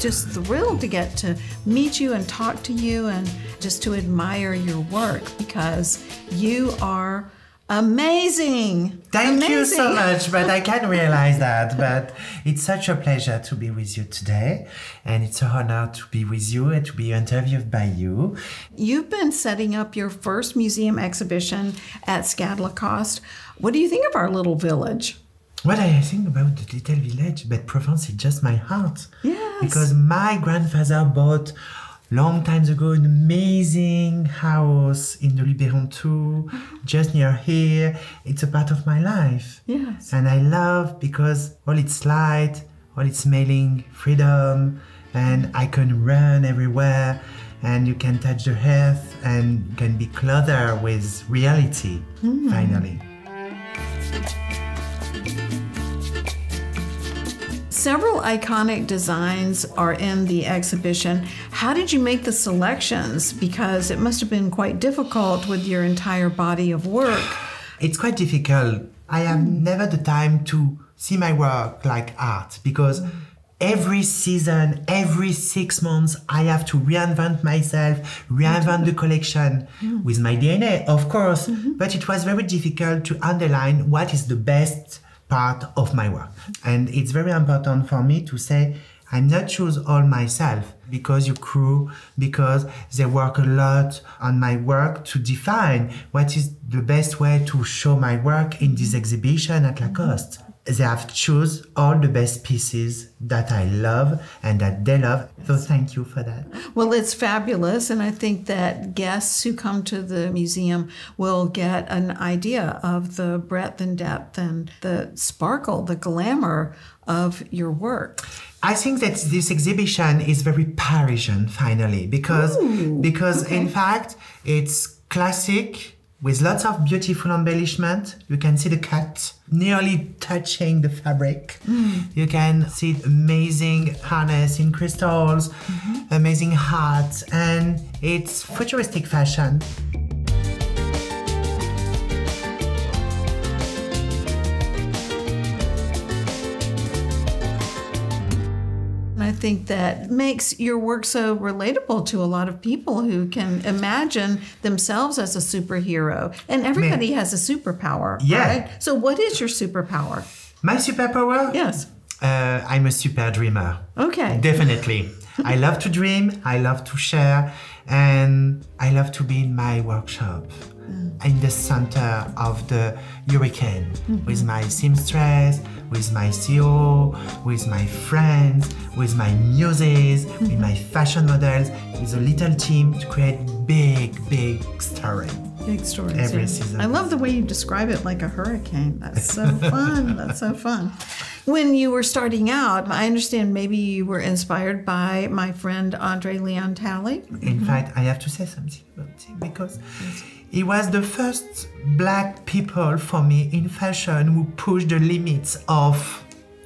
just thrilled to get to meet you and talk to you and just to admire your work because you are amazing. Thank you so much, but I can realize that. But it's such a pleasure to be with you today, and it's an honor to be with you and to be interviewed by you. You've been setting up your first museum exhibition at SCAD Lacoste. What do you think of our little village? What I think about the little village, but Provence is just my heart. Yes. Because my grandfather bought long times ago an amazing house in the Luberon 2, mm-hmm. just near here. It's a part of my life. Yes. And I love because all its light, all its smelling, freedom, and I can run everywhere and you can touch the earth and can be clothed with reality, mm. finally. Several iconic designs are in the exhibition. How did you make the selections? Because it must have been quite difficult with your entire body of work. It's quite difficult. I have mm. never the time to see my work like art because mm. every season, every six months, I have to reinvent myself, reinvent the collection mm. with my DNA, of course. Mm-hmm. But it was very difficult to underline what is the best part of my work. And it's very important for me to say, I'm not choose all myself because you crew, because they work a lot on my work to define what is the best way to show my work in this exhibition at Lacoste. They have choose all the best pieces that I love and that they love. So thank you for that. Well, it's fabulous, and I think that guests who come to the museum will get an idea of the breadth and depth and the sparkle, the glamour of your work. I think that this exhibition is very Parisian finally because because in fact it's classic with lots of beautiful embellishment. You can see the cut nearly touching the fabric. Mm. You can see amazing harness in crystals, mm-hmm. amazing hats, and it's futuristic fashion. Think that makes your work so relatable to a lot of people who can imagine themselves as a superhero. And everybody has a superpower, Yeah. right? So, what is your superpower? My superpower? Yes. Uh, I'm a super dreamer. Okay. Definitely. I love to dream, I love to share, and I love to be in my workshop mm. in the center of the hurricane mm-hmm. with my seamstress, with my CEO, with my friends, with my muses, with mm-hmm. my fashion models, with a little team to create big, big story. Big stories. Every yeah. season. I love the way you describe it like a hurricane. That's so fun. That's so fun. When you were starting out, I understand maybe you were inspired by my friend Andre Leon Talley. In mm-hmm. fact, I have to say something about him because he was the first black people for me in fashion who pushed the limits of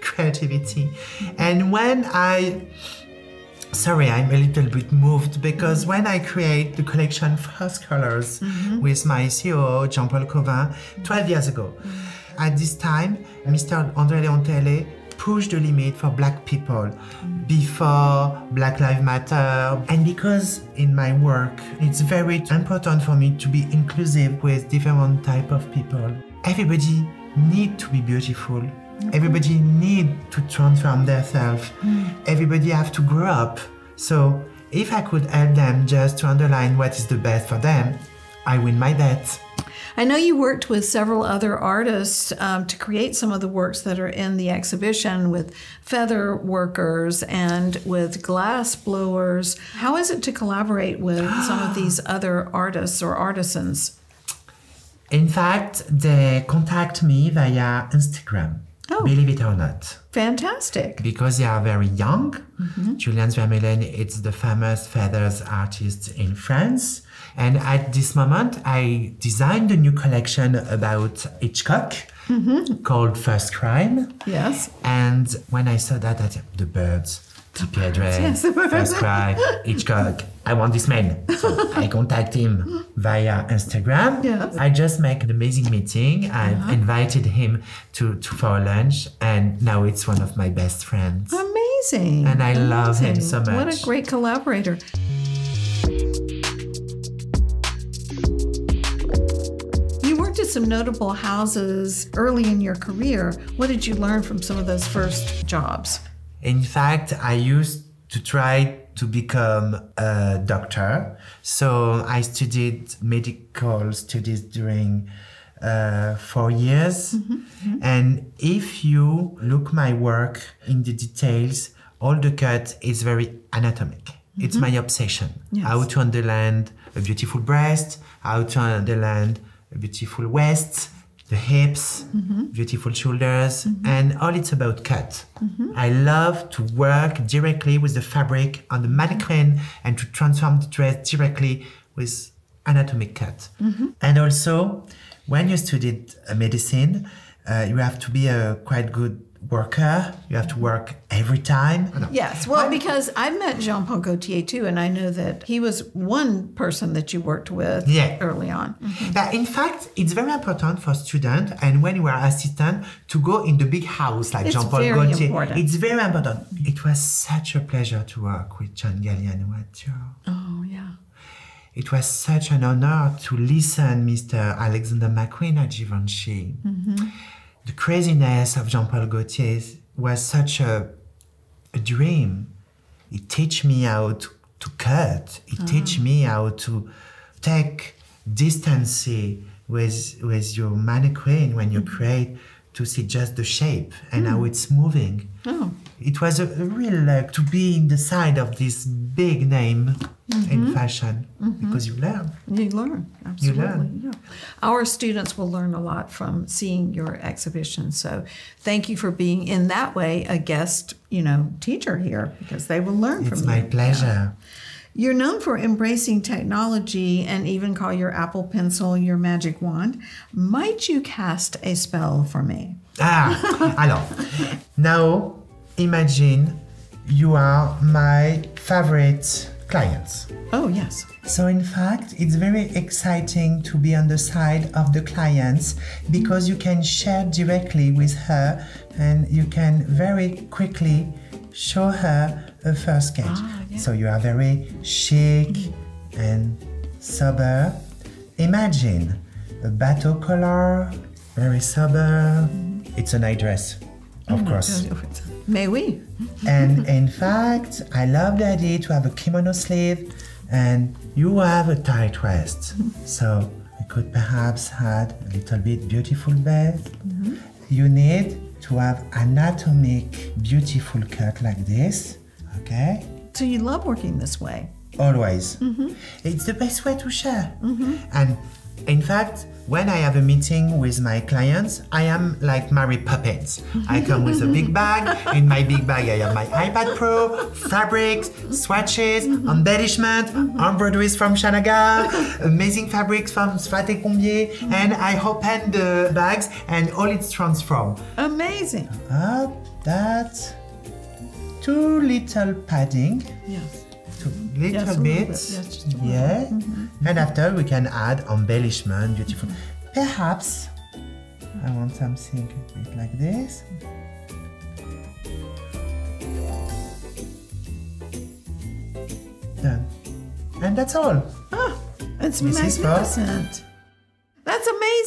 creativity. Mm-hmm. And when I Sorry, I'm a little bit moved because when I create the collection First Colors mm-hmm. with my CEO, Jean-Paul Covin, 12 years ago, mm-hmm. at this time, Mr. André Leon Talley pushed the limit for black people before Black Lives Matter. And because in my work, it's very important for me to be inclusive with different type of people. Everybody need to be beautiful. Everybody need to transform themselves. Everybody have to grow up. So if I could help them just to underline what is the best for them, I win my bet. I know you worked with several other artists um, to create some of the works that are in the exhibition with feather workers and with glass blowers. How is it to collaborate with some of these other artists or artisans? In fact, they contact me via Instagram. Oh. Believe it or not. Fantastic. because they are very young. Mm-hmm. Julien Vermeulen is the famous feathers artist in France. And at this moment, I designed a new collection about Hitchcock mm-hmm. called First Crime. Yes. And when I saw that, I said, the birds, Tippi Hedren, yes, the. First Crime, Hitchcock, I want this man. So I contact him via Instagram. Yes. I just make an amazing meeting. I uh-huh. invited him to, to for lunch, and now it's one of my best friends. Amazing. Amazing. And I love him so much. What a great collaborator. You worked at some notable houses early in your career. What did you learn from some of those first jobs? In fact, I used to try to become a doctor. So I studied medical studies during uh, four years. Mm-hmm. Mm-hmm. And if you look my work in the details, all the cut is very anatomic. Mm-hmm. It's my obsession. Yes. How to underland a beautiful breast, how to underland a beautiful waist, the hips, mm-hmm. beautiful shoulders, mm-hmm. and all it's about cut. Mm-hmm. I love to work directly with the fabric on the mannequin and to transform the dress directly with anatomic cut. And also, when you studied medicine, uh, you have to be a quite good worker. You have to work every time. Yes, well, because I've met Jean Paul Gaultier too, and I know that he was one person that you worked with Yeah. early on. Mm-hmm. But in fact, it's very important for students and when you are assistant to go in the big house like Jean-Paul very Gaultier. important. It's very important. It was such a pleasure to work with John Galliano at Dior Oh, yeah. It was such an honor to listen Mr. Alexander McQueen at Givenchy. Mm-hmm. The craziness of Jean-Paul Gaultier was such a, a dream. It teach me how to, to cut. It mm-hmm. teach me how to take distance with, with your mannequin when you mm-hmm. create to see just the shape and how hmm. it's moving. Oh, It was a, a real luck to be in the side of this big name in mm-hmm. fashion mm-hmm. because you learn. you learn. Absolutely. learn. Yeah. Our students will learn a lot from seeing your exhibition. So thank you for being in that way a guest, you know, teacher here because they will learn It's from you. It's my you. pleasure. You're known for embracing technology and even call your Apple Pencil your magic wand. Might you cast a spell for me? Ah, alors, now imagine you are my favorite clients. Oh, yes. So, in fact, it's very exciting to be on the side of the clients because you can share directly with her and you can very quickly show her a first sketch. Ah, yeah. So, you are very chic mm. and sober. Imagine a bateau color, very sober. Mm. It's a night dress, of mm, course. May we? And in fact, I love the idea to have a kimono sleeve and you have a tight waist. Mm-hmm. So we could perhaps add a little bit beautiful bed. Mm-hmm. You need to have anatomic beautiful cut like this. Okay? So you love working this way. Always. Mm-hmm. It's the best way to share. Mm-hmm. And in fact, when I have a meeting with my clients, I am like Mary Poppins. I come with a big bag. In my big bag, I have my iPad Pro, fabrics, swatches, mm-hmm. embellishment, embroideries from Shanaga, amazing fabrics from Sfate Combier, and I open the bags and all it's transformed. Amazing. Ah, that's too little padding Yes. to little Yes, a bit. bit. Yes, just a little. yeah. And after we can add embellishment, beautiful. Perhaps I want something like this. Done. And that's all. Ah, it's. Fox? magnificent. That's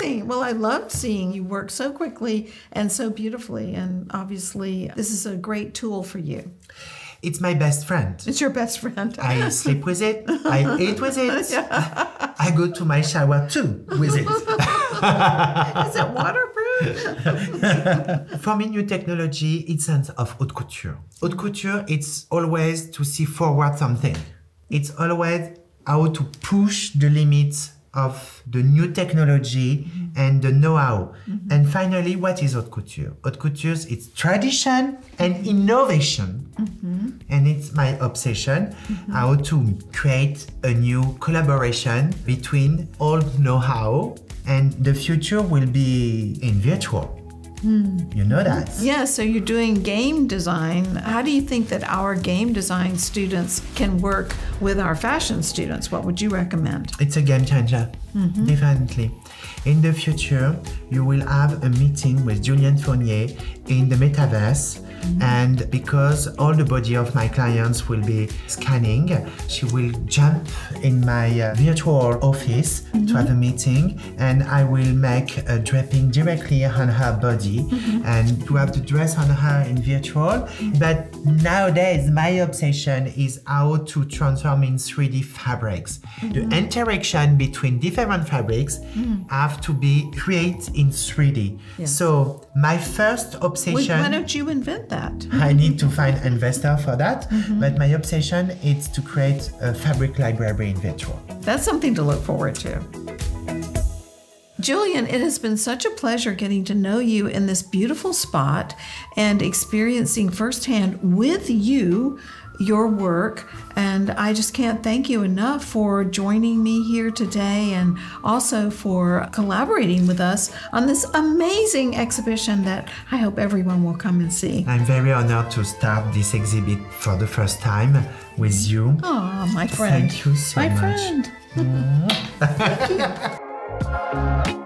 amazing. Well, I loved seeing you work so quickly and so beautifully. And obviously, this is a great tool for you. It's my best friend. It's your best friend. I sleep with it. I eat with it. I go to my shower too with it. is it waterproof? For me, new technology, it's sense of haute couture. Haute couture, it's always to see forward something. It's always how to push the limits of the new technology mm-hmm. and the know-how. Mm-hmm. And finally, what is haute couture? Haute couture, it's tradition and mm-hmm. innovation. And it's my obsession how to create a new collaboration between old know-how and the future will be in virtual. Hmm. You know that. yeah, so you're doing game design. How do you think that our game design students can work with our fashion students? What would you recommend? It's a game changer. Mm-hmm. Definitely. In the future, you will have a meeting with Julien Fournié in the metaverse. And because all the body of my clients will be scanning, she will jump in my uh, virtual office to have a mm-hmm. meeting, and I will make a draping directly on her body. Mm-hmm. And to have the dress on her in virtual. Mm-hmm. But nowadays, my obsession is how to transform in 3D fabrics. The interaction between different fabrics mm. have to be created in 3D. So my first obsession. why don't you invent that? I need to find an investor for that, mm-hmm. but my obsession is to create a fabric library in virtual. That's something to look forward to. Julien, it has been such a pleasure getting to know you in this beautiful spot and experiencing firsthand with you your work. And I just can't thank you enough for joining me here today and also for collaborating with us on this amazing exhibition that I hope everyone will come and see. I'm very honored to start this exhibit for the first time with you. Oh, my friend. Thank you so my much. friend. Mm.